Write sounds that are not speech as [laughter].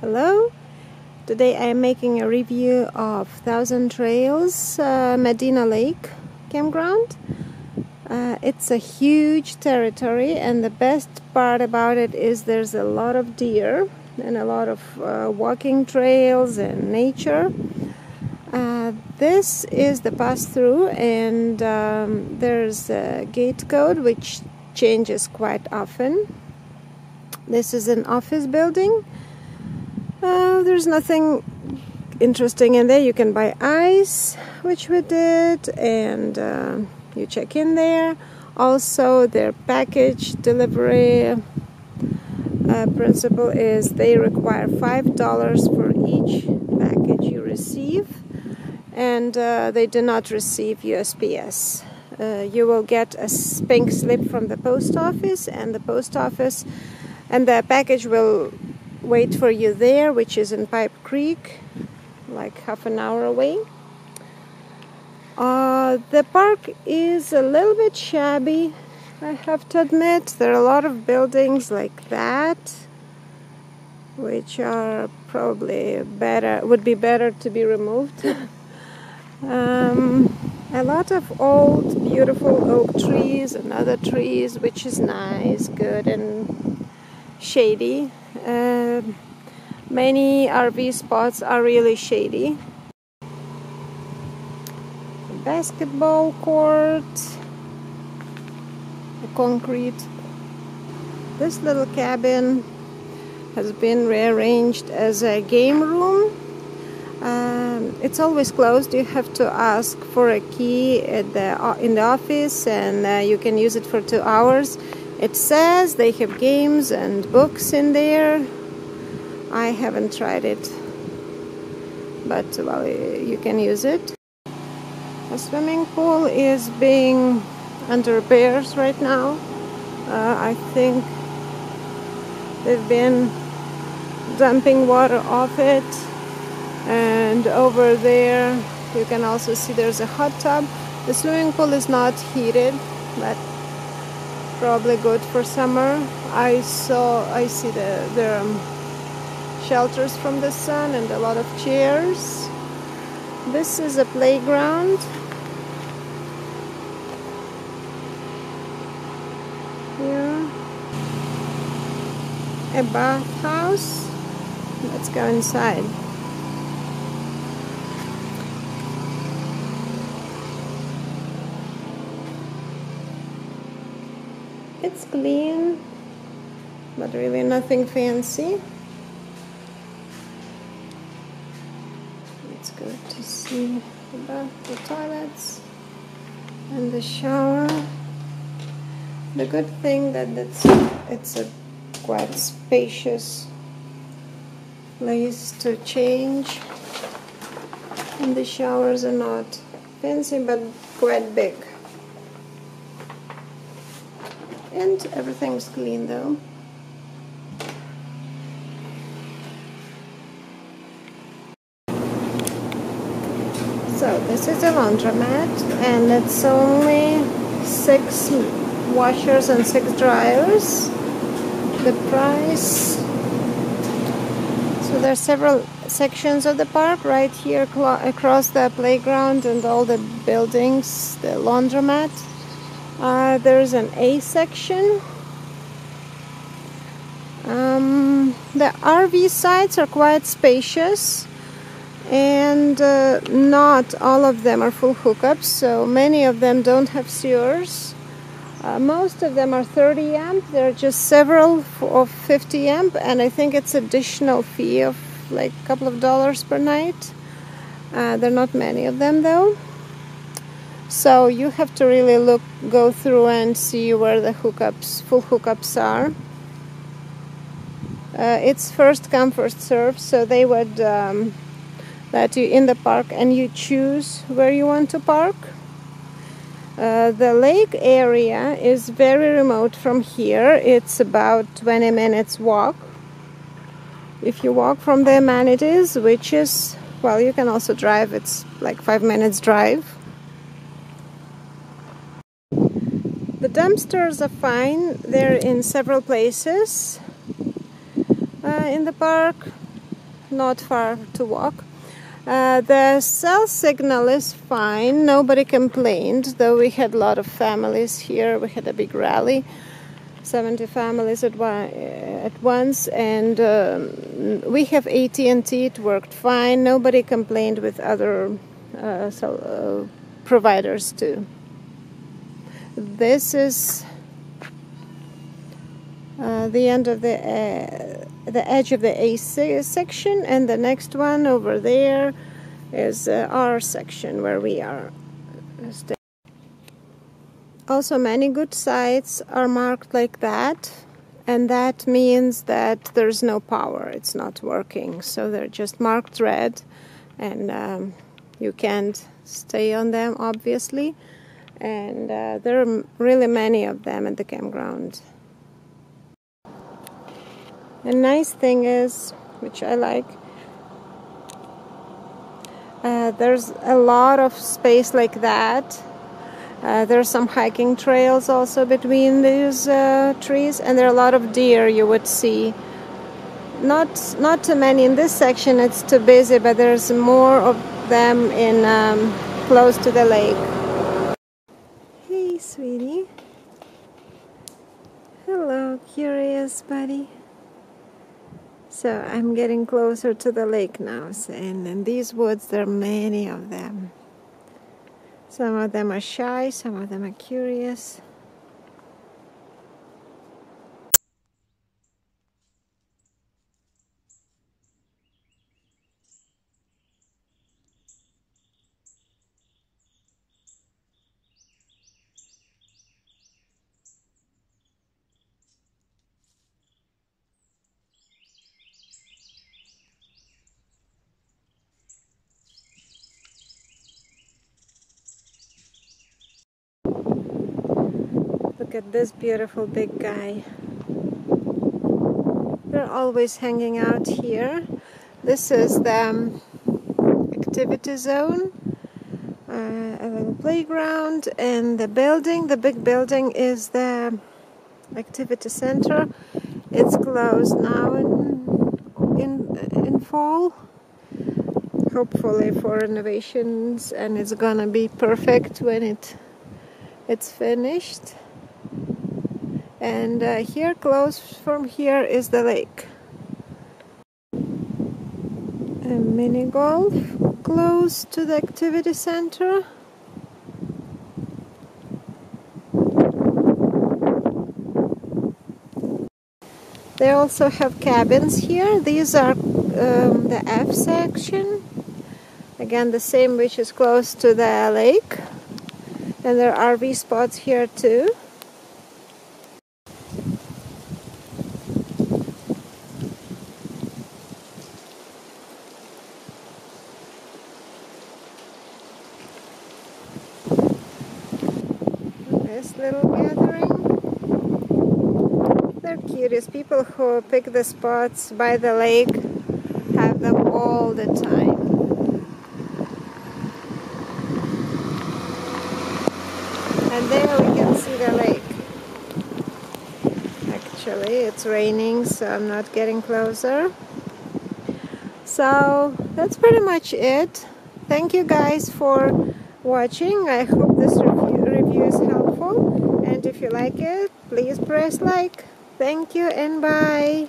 Hello, today I am making a review of Thousand Trails uh, Medina Lake campground. Uh, it's a huge territory and the best part about it is there's a lot of deer and a lot of uh, walking trails and nature. Uh, this is the pass through and um, there's a gate code which changes quite often. This is an office building there's nothing interesting in there. You can buy ice, which we did, and uh, you check in there. Also, their package delivery uh, principle is they require five dollars for each package you receive, and uh, they do not receive USPS. Uh, you will get a pink slip from the post office, and the post office, and the package will wait for you there, which is in Pipe Creek, like half an hour away. Uh, the park is a little bit shabby, I have to admit. There are a lot of buildings like that, which are probably better, would be better to be removed. [laughs] um, a lot of old, beautiful oak trees and other trees, which is nice, good, and shady. Uh, many RV spots are really shady. Basketball court, concrete. This little cabin has been rearranged as a game room. Um, it's always closed. You have to ask for a key the in the office, and uh, you can use it for two hours. It says they have games and books in there. I haven't tried it, but well, you can use it. The swimming pool is being under repairs right now. Uh, I think they've been dumping water off it, and over there you can also see there's a hot tub. The swimming pool is not heated, but probably good for summer. I saw, I see the there are um, shelters from the sun and a lot of chairs. This is a playground. Here, a bathhouse. Let's go inside. It's clean, but really nothing fancy. It's good to see about the toilets and the shower. The good thing that it's, it's a quite spacious place to change. And the showers are not fancy but quite big. And everything's clean though. So this is a laundromat and it's only six washers and six dryers. The price so there are several sections of the park right here across the playground and all the buildings, the laundromat uh, there's an A section. Um, the RV sites are quite spacious and uh, not all of them are full hookups so many of them don't have sewers. Uh, most of them are 30 amp. There are just several of 50 amp and I think it's additional fee of like a couple of dollars per night. Uh, there are not many of them though so you have to really look go through and see where the hookups full hookups are. Uh, it's first come first serve so they would um, let you in the park and you choose where you want to park. Uh, the lake area is very remote from here. It's about 20 minutes walk. If you walk from the amenities which is well you can also drive it's like five minutes drive The dumpsters are fine. They're in several places uh, in the park. not far to walk. Uh, the cell signal is fine. Nobody complained, though we had a lot of families here. We had a big rally, 70 families at, one, at once, and um, we have AT&T. It worked fine. Nobody complained with other uh, cell, uh, providers too. This is uh, the end of the uh, the edge of the A section and the next one over there is uh, R section where we are. Also many good sites are marked like that and that means that there's no power. It's not working. So they're just marked red and um, you can't stay on them obviously and uh, there are really many of them at the campground a nice thing is, which I like, uh, there's a lot of space like that. Uh, there are some hiking trails also between these uh, trees, and there are a lot of deer you would see. Not not too many in this section; it's too busy. But there's more of them in um, close to the lake. Sweetie. Hello, curious buddy. So I'm getting closer to the lake now, and in these woods there are many of them. Some of them are shy, some of them are curious. At this beautiful big guy. They're always hanging out here. This is the um, activity zone, uh, a little playground, and the building, the big building, is the activity center. It's closed now in in in fall. Hopefully for renovations, and it's gonna be perfect when it it's finished and uh, here close from here is the lake. A mini golf close to the activity center. They also have cabins here. These are um, the F section. Again the same which is close to the lake. And there are RV spots here too this little gathering. They're curious. People who pick the spots by the lake have them all the time. And there we can see the lake. Actually, it's raining, so I'm not getting closer. So that's pretty much it. Thank you guys for watching. I hope this review, review is helpful and if you like it please press like. Thank you and bye